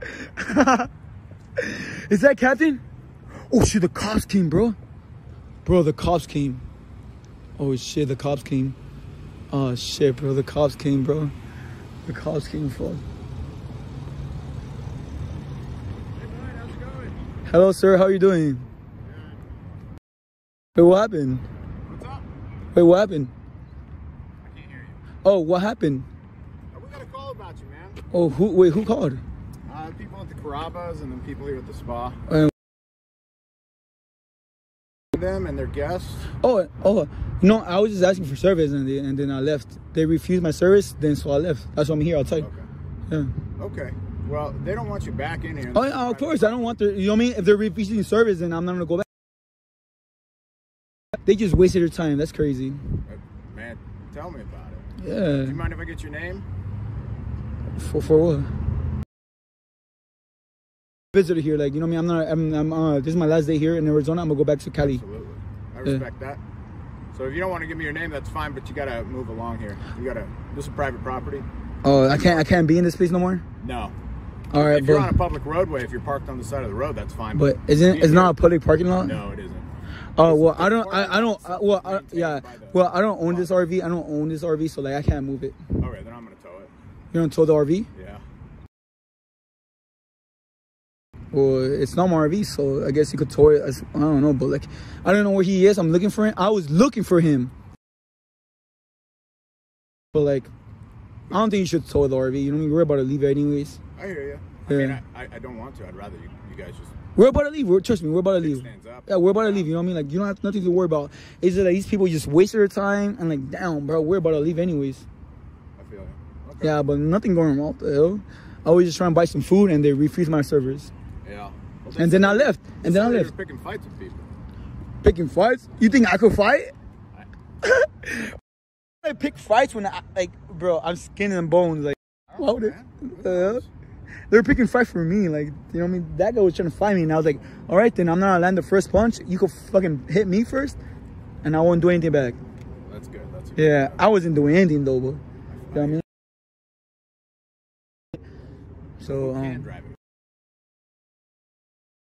Is that Captain? Oh shit, the cops came, bro. Bro, the cops came. Oh shit, the cops came. Oh shit, bro, the cops came, bro. The cops came, fuck. Hello, sir. How are you doing? Wait, what happened? What's up? Wait, what happened? I can't hear you. Oh, what happened? Oh, we got a call about you, man. Oh, who? Wait, who called? Uh, people at the Carrabba's and then people here at the spa. Uh, Them and their guests. oh, oh, no. I was just asking for service, and, they, and then I left. They refused my service, then so I left. That's why I'm here. I'll tell you. Okay. Yeah. Okay. Well, they don't want you back in here. Oh, yeah, of course. I don't want their. You know what I mean? If they're refusing service, then I'm not gonna go back. They just wasted their time. That's crazy. Uh, Man, tell me about it. Yeah. Do you mind if I get your name? For for what? Visitor here, like you know what I mean. I'm not. I'm. I'm uh, this is my last day here in Arizona. I'm gonna go back to Cali. Absolutely. I Yeah. respect that. So if you don't want to give me your name, that's fine, but you gotta move along here. You gotta. This is private property. Oh, I can't. I can't be in this place no more. No. All right, if you're on a public roadway, if you're parked on the side of the road, that's fine. but isn't it's not a public parking lot? No, it isn't. Oh well, I don't. I, I don't. I, well, I, yeah. Well, I don't own this RV. I don't own this RV, so like I can't move it. All right, then I'm gonna tow it. You don't tow the RV? Yeah. Well, it's not my RV, so I guess you could tow it. As, I don't know, but like I don't know where he is. I'm looking for him. I was looking for him, but like I don't think you should tow the RV. You know what I mean? We're about to leave anyways. I hear you. I mean, Yeah. I, I, I don't want to. I'd rather you, you guys just We're about to leave. We're, trust me, we're about to leave. Yeah, we're about to leave. You know what I mean? Like you don't have nothing to worry about. It's just that these people just wasted their time and like, damn, bro, we're about to leave anyways. I feel you. Okay. Yeah, but nothing going wrong. What the hell? I was just trying to buy some food and they refused my servers. Well, And then I left. And then I left. picking fights with people. Picking fights? You think I could fight? I pick fights when I like, bro. I'm skin and bones. Like, would it? man. what the hell? They're picking fights for me. Like, you know what I mean? That guy was trying to fight me, and I was like, all right, then I'm not gonna land the first punch. You could fucking hit me first, and I won't do anything back. That's good. That's good. Yeah, I wasn't doing anything though, but you know what I mean. So um.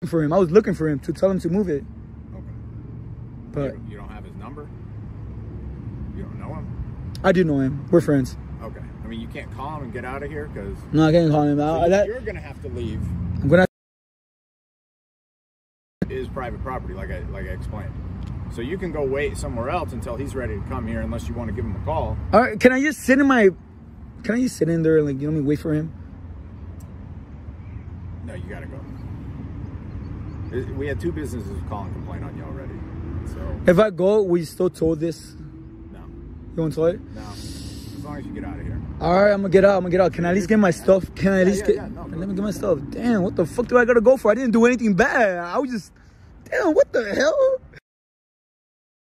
For him, I was looking for him to tell him to move it, Okay. but you, you don't have his number. You don't know him. I do know him. We're friends. Okay. I mean, you can't call him and get out of here because No, I can't call him out. That, you're gonna have to leave. I'm gonna. Is private property, like I like I explained. So you can go wait somewhere else until he's ready to come here, unless you want to give him a call. All right, can I just sit in my? Can I just sit in there and like you know mean, wait for him? No, you gotta go. We had two businesses call and complain on you already. So If I go, we still tow this? no, You want to tow it? no. As long as you get out of here. All right, I'm gonna get out. I'm gonna get out. Can I at least get my stuff? Can I at Yeah, least yeah, get? yeah, no, let me get my stuff. Damn, what the fuck do I gotta go for? I didn't do anything bad. I was just, damn, what the hell?